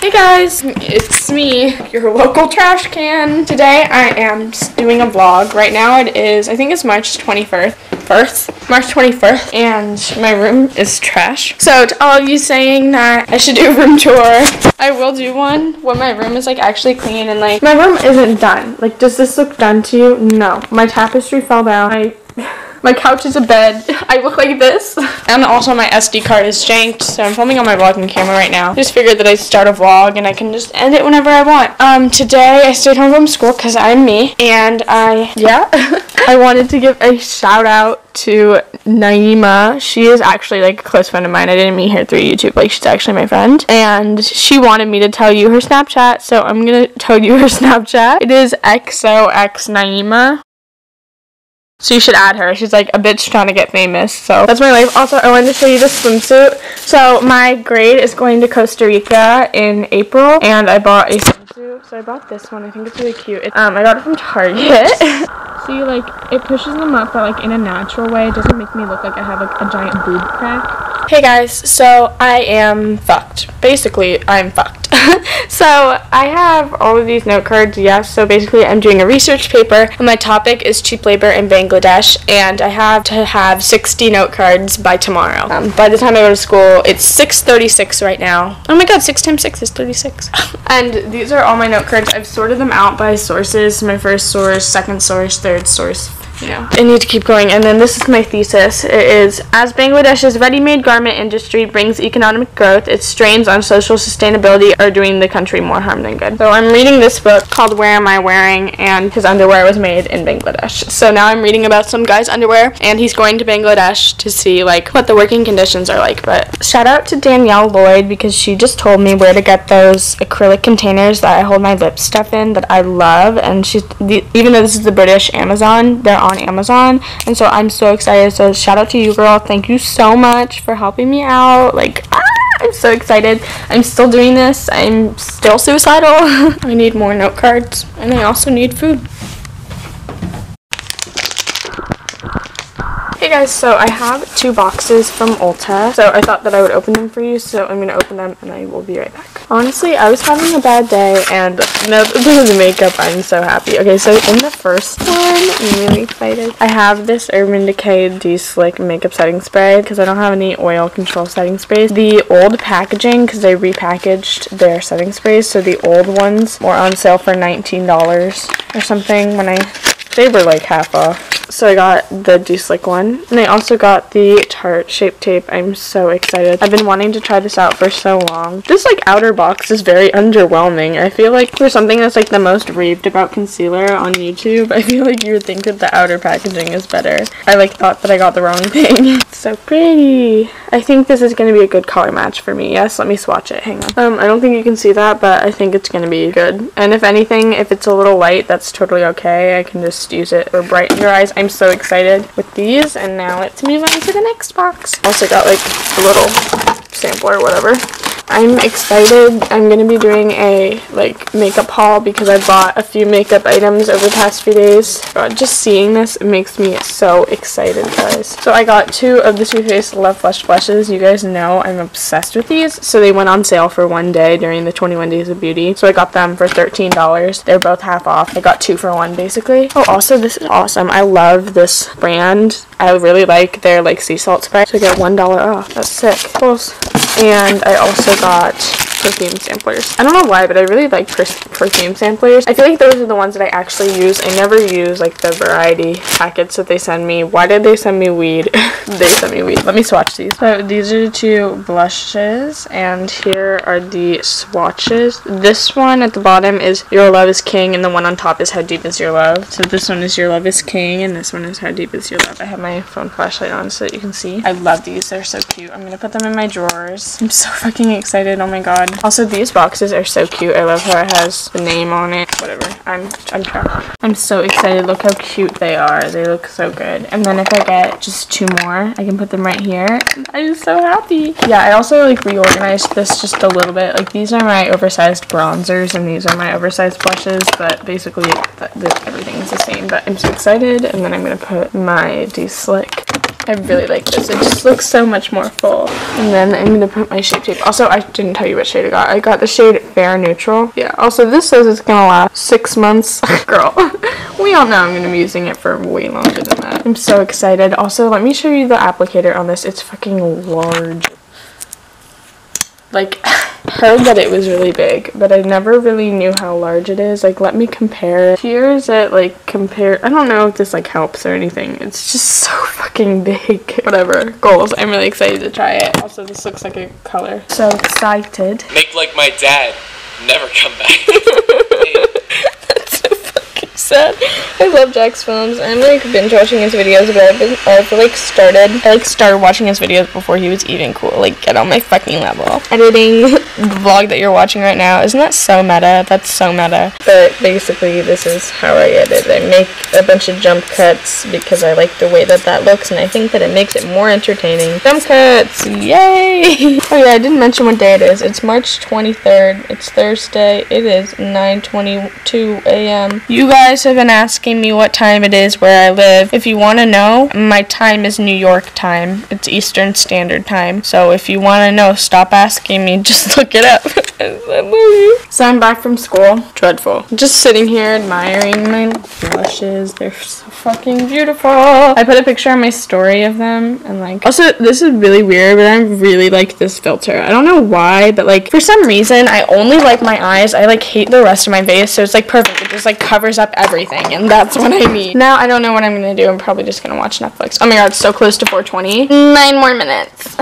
Hey guys, it's me, your local trash can. Today I am doing a vlog. Right now it is, I think it's March 21st, first, March 21st, and my room is trash. So to all of you saying that I should do a room tour, I will do one when my room is like actually clean and like, my room isn't done. Like, does this look done to you? No. My tapestry fell down. I my couch is a bed. I look like this. And also my SD card is janked, so I'm filming on my vlogging camera right now. Just figured that I'd start a vlog and I can just end it whenever I want. Um, today I stayed home from school because I'm me. And I, yeah, I wanted to give a shout out to Naima. She is actually like a close friend of mine. I didn't meet her through YouTube. Like she's actually my friend. And she wanted me to tell you her Snapchat, so I'm gonna tell you her Snapchat. It is XOX Naima. So you should add her. She's like a bitch trying to get famous. So that's my life. Also, I wanted to show you this swimsuit. So my grade is going to Costa Rica in April, and I bought a swimsuit. So I bought this one. I think it's really cute. It, um, I got it from Target. See, like it pushes them up, but like in a natural way. It doesn't make me look like I have like a giant boob crack. Hey guys, so I am fucked. Basically, I'm fucked. so I have all of these note cards, yes. So basically I'm doing a research paper and my topic is cheap labor in Bangladesh and I have to have 60 note cards by tomorrow. Um, by the time I go to school, it's 6.36 right now. Oh my god, 6 times 6 is 36. and these are all my note cards. I've sorted them out by sources. My first source, second source, third source, you I need to keep going. And then this is my thesis. It is as Bangladesh's ready-made garment industry brings economic growth, its strains on social sustainability are doing the country more harm than good. So I'm reading this book called Where Am I Wearing? and his underwear was made in Bangladesh. So now I'm reading about some guy's underwear and he's going to Bangladesh to see like what the working conditions are like. But shout out to Danielle Lloyd because she just told me where to get those acrylic containers that I hold my lip stuff in that I love and she's even though this is the British Amazon, they're on on Amazon. And so I'm so excited. So shout out to you, girl. Thank you so much for helping me out. Like, ah, I'm so excited. I'm still doing this. I'm still suicidal. I need more note cards. And I also need food. Guys, so I have two boxes from Ulta. So I thought that I would open them for you, so I'm gonna open them and I will be right back. Honestly, I was having a bad day and now that there's makeup, I'm so happy. Okay, so in the first one, I'm really excited. I have this Urban Decay De-Slick makeup setting spray because I don't have any oil control setting sprays. The old packaging, because they repackaged their setting sprays, so the old ones were on sale for $19 or something when I, they were like half off. So I got the De-Slick one. And I also got the Tarte Shape Tape. I'm so excited. I've been wanting to try this out for so long. This like outer box is very underwhelming. I feel like for something that's like the most raved about concealer on YouTube, I feel like you would think that the outer packaging is better. I like thought that I got the wrong thing. so pretty. I think this is going to be a good color match for me. Yes, let me swatch it. Hang on. Um, I don't think you can see that, but I think it's going to be good. And if anything, if it's a little light, that's totally okay. I can just use it for brighten your eyes. I'm so excited with these and now let's move on to the next box. Also got like a little sampler or whatever. I'm excited. I'm going to be doing a like makeup haul because I bought a few makeup items over the past few days. God, just seeing this makes me so excited, guys. So I got two of the Too Faced Love Flush blushes. You guys know I'm obsessed with these. So they went on sale for one day during the 21 Days of Beauty. So I got them for $13. They're both half off. I got two for one basically. Oh, also this is awesome. I love this brand. I really like their like sea salt spray. So I get $1 off. That's sick. And I also got perfume samplers. I don't know why, but I really like per perfume samplers. I feel like those are the ones that I actually use. I never use like the variety packets that they send me. Why did they send me weed? they sent me weed. Let me swatch these. So these are the two blushes and here are the swatches. This one at the bottom is Your Love is King and the one on top is How Deep Is Your Love. So this one is Your Love is King and this one is How Deep Is Your Love. I have my phone flashlight on so that you can see. I love these. They're so cute. I'm to put them in my drawers. I'm so fucking excited. Oh my god. Also, these boxes are so cute. I love how it has the name on it. Whatever. I'm I'm trapped. I'm so excited. Look how cute they are. They look so good. And then if I get just two more, I can put them right here. I'm so happy. Yeah, I also like reorganized this just a little bit. Like these are my oversized bronzers and these are my oversized blushes, but basically everything is the same. But I'm so excited. And then I'm going to put my De-Slick I really like this. It just looks so much more full. And then I'm going to put my Shape Tape. Also, I didn't tell you what shade I got. I got the shade Fair Neutral. Yeah, also this says it's going to last six months. Girl, we all know I'm going to be using it for way longer than that. I'm so excited. Also, let me show you the applicator on this. It's fucking large. Like, heard that it was really big, but I never really knew how large it is. Like, let me compare. Here is it, like, compare. I don't know if this, like, helps or anything. It's just so fucking big. Whatever. Goals. I'm really excited to try it. Also, this looks like a color. So excited. Make like my dad. Never come back. sad. I love JacksFilms. I'm like binge watching his videos, but I've been I've like started I like started watching his videos before he was even cool. Like get on my fucking level. Editing the vlog that you're watching right now, isn't that so meta? That's so meta. But basically this is how I edit. I make a bunch of jump cuts because I like the way that that looks and I think that it makes it more entertaining. Jump cuts! Yay! oh yeah, I didn't mention what day it is. It's March 23rd. It's Thursday. It is 9:22 a.m. You guys guys have been asking me what time it is where I live. If you want to know, my time is New York time. It's Eastern Standard Time. So if you want to know, stop asking me. Just look it up. So I'm back from school. Dreadful. Just sitting here admiring my blushes. They're so fucking beautiful. I put a picture on my story of them and like also this is really weird, but I really like this filter. I don't know why, but like for some reason I only like my eyes. I like hate the rest of my face, so it's like perfect. It just like covers up everything, and that's what I need. Now I don't know what I'm gonna do. I'm probably just gonna watch Netflix. Oh my god, it's so close to 420. Nine more minutes.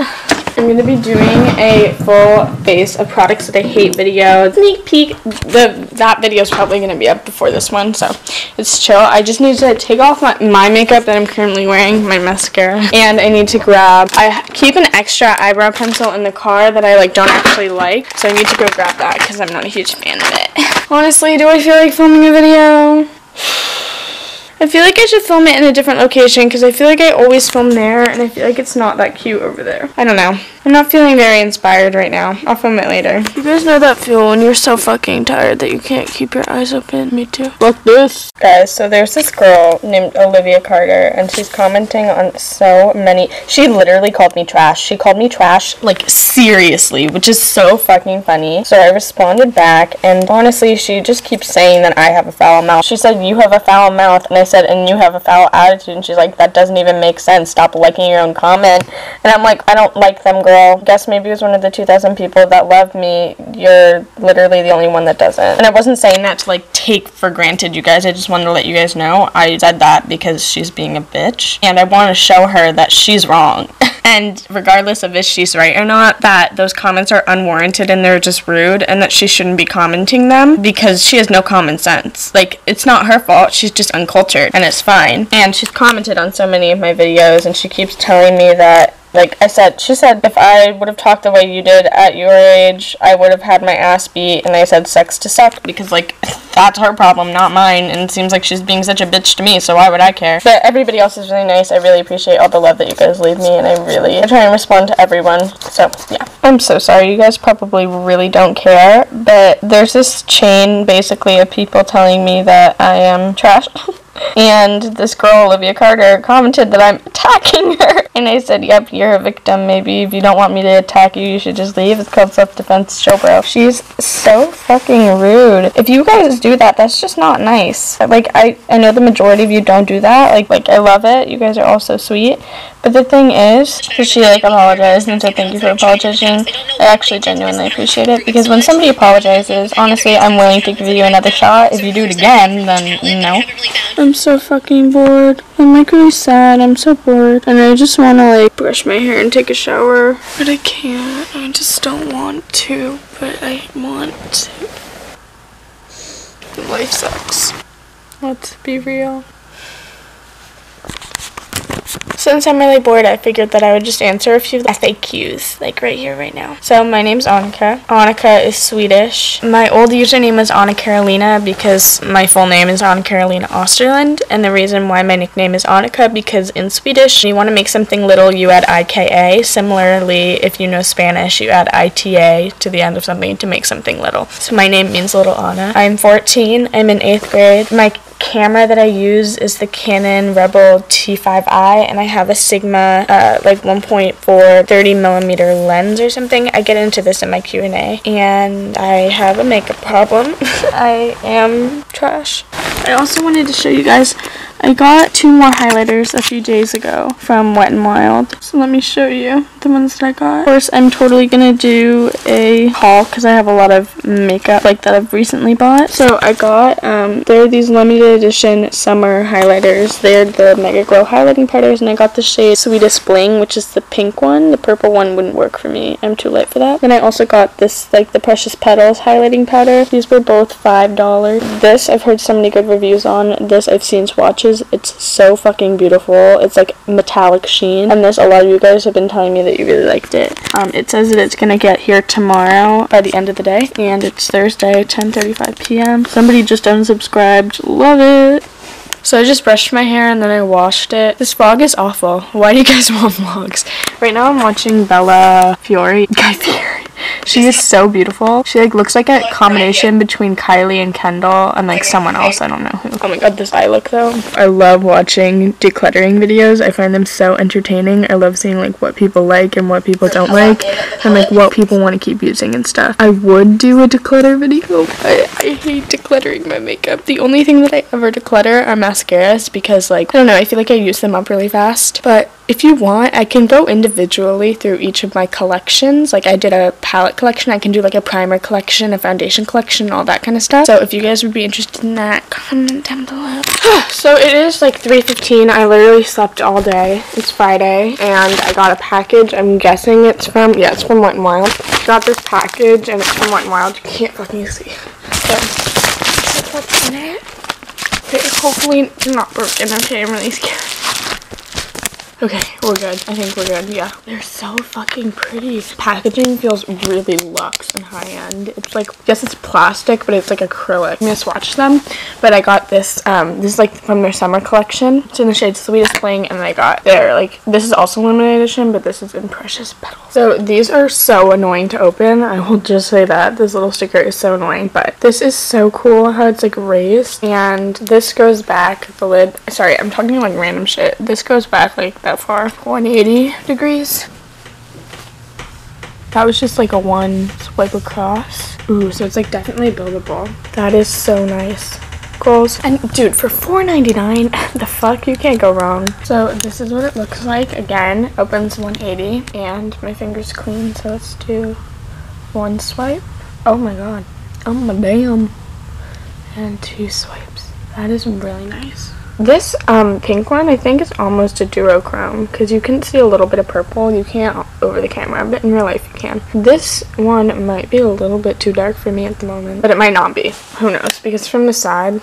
I'm gonna be doing a full face of products that I hate video. Sneak peek. The that video is probably gonna be up before this one, so it's chill. I just need to take off my, my makeup that I'm currently wearing, my mascara, and I need to grab. I keep an extra eyebrow pencil in the car that I like don't actually like, so I need to go grab that because I'm not a huge fan of it. Honestly, do I feel like filming a video? I feel like I should film it in a different location because I feel like I always film there and I feel like it's not that cute over there. I don't know. I'm not feeling very inspired right now. I'll film it later. You guys know that feel when you're so fucking tired that you can't keep your eyes open? Me too. Look this. Guys, so there's this girl named Olivia Carter and she's commenting on so many. She literally called me trash. She called me trash like seriously, which is so fucking funny. So I responded back and honestly, she just keeps saying that I have a foul mouth. She said, you have a foul mouth and I said, and you have a foul attitude. And she's like, that doesn't even make sense. Stop liking your own comment. And I'm like, I don't like them, girl. Guess maybe it was one of the 2,000 people that love me. You're literally the only one that doesn't. And I wasn't saying that to like take for granted, you guys. I just wanted to let you guys know. I said that because she's being a bitch. And I want to show her that she's wrong. and regardless of if she's right or not, that those comments are unwarranted and they're just rude and that she shouldn't be commenting them because she has no common sense. Like, it's not her fault. She's just uncultured and it's fine. And she's commented on so many of my videos and she keeps telling me that like I said, she said if I would have talked the way you did at your age, I would have had my ass beat. And I said sex to suck because like that's her problem, not mine. And it seems like she's being such a bitch to me, so why would I care? But everybody else is really nice. I really appreciate all the love that you guys leave me, and I really try and respond to everyone. So yeah, I'm so sorry. You guys probably really don't care, but there's this chain basically of people telling me that I am trash. and this girl, Olivia Carter, commented that I'm attacking her. And I said, Yep, you're a victim. Maybe if you don't want me to attack you, you should just leave. It's called self defense, show bro. She's so fucking rude. If you guys do that, that's just not nice. Like, I, I know the majority of you don't do that. Like, like I love it. You guys are all so sweet. But the thing is, because she like apologized and said thank you for apologizing, I actually genuinely appreciate it because when somebody apologizes, honestly, I'm willing to give you another shot. If you do it again, then no. I'm so fucking bored. I'm like really sad. I'm so bored. And I just want to like brush my hair and take a shower. But I can't. I just don't want to. But I want to. Life sucks. Let's be real. Since I'm really bored, I figured that I would just answer a few FAQs, like right here, right now. So my name's Annika. Annika is Swedish. My old username was Anna Carolina because my full name is Anna Carolina Osterlund, and the reason why my nickname is Annika because in Swedish, you want to make something little, you add IKA. Similarly, if you know Spanish, you add ITA to the end of something to make something little. So my name means Little Anna. I'm 14. I'm in 8th grade. My camera that I use is the Canon Rebel T5i, and I have a Sigma uh, like 1.4 30 millimeter lens or something. I get into this in my Q&A, and I have a makeup problem. I am trash. I also wanted to show you guys I got two more highlighters a few days ago from Wet n Wild. So let me show you the ones that I got. Of course, I'm totally gonna do a haul because I have a lot of makeup like that I've recently bought. So I got, um, they're these limited edition summer highlighters. They're the Mega Glow highlighting powders and I got the shade Sweetest Bling, which is the pink one. The purple one wouldn't work for me. I'm too light for that. Then I also got this, like the Precious Petals highlighting powder. These were both $5. This I've heard so many good reviews on. This I've seen swatches it's so fucking beautiful. It's like metallic sheen. And this, a lot of you guys have been telling me that you really liked it. Um, it says that it's gonna get here tomorrow by the end of the day. And it's Thursday, 10.35 p.m. Somebody just unsubscribed. Love it. So I just brushed my hair and then I washed it. This vlog is awful. Why do you guys want vlogs? Right now I'm watching Bella Fiore. Guy Fieri. She is so beautiful. She like looks like a combination between Kylie and Kendall and like someone else. I don't know who. Oh my god, this eye look though. I love watching decluttering videos. I find them so entertaining. I love seeing like what people like and what people don't like and like what people want to keep using and stuff. I would do a declutter video, but I hate decluttering my makeup. The only thing that I ever declutter are mascaras because like, I don't know, I feel like I use them up really fast. But if you want, I can go individually through each of my collections. Like I did a palette collection, I can do like a primer collection, a foundation collection, all that kind of stuff. So if you guys would be interested in that, comment down below. so it is like 3.15. I literally slept all day. It's Friday and I got a package. I'm guessing it's from, yeah, it's from Wet n Wild. Got this package and it's from Wet n Wild. You can't fucking see. So, what's in it. Okay, hopefully not broken. Okay, I'm really scared. Okay, we're good. I think we're good. Yeah. They're so fucking pretty. Packaging feels really luxe and high-end. It's like, yes, it's plastic, but it's like acrylic. I'm gonna swatch them, but I got this, um, this is like from their summer collection. It's in the shade Sweetest Bling, and I got their, like, this is also limited edition, but this is in Precious Petals. So these are so annoying to open. I will just say that. This little sticker is so annoying, but this is so cool how it's like raised, and this goes back, the lid, sorry, I'm talking like random shit. This goes back like that far 180 degrees. That was just like a one swipe across. Ooh so it's like definitely buildable. That is so nice. Girls and dude for 4.99 the fuck you can't go wrong. So this is what it looks like. Again opens 180 and my finger's clean so let's do one swipe. Oh my god. Oh my damn. And two swipes. That is really nice this um, pink one, I think, is almost a duochrome because you can see a little bit of purple. You can't over the camera, but in real life you can. This one might be a little bit too dark for me at the moment, but it might not be. Who knows? Because from the side,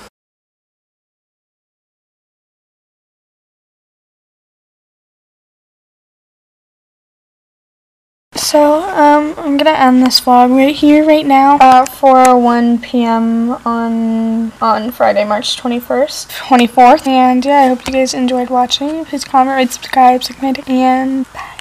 I'm gonna end this vlog right here, right now, uh, for 1 p.m. on, on Friday, March 21st, 24th. And, yeah, I hope you guys enjoyed watching. Please comment, rate, subscribe, and bye.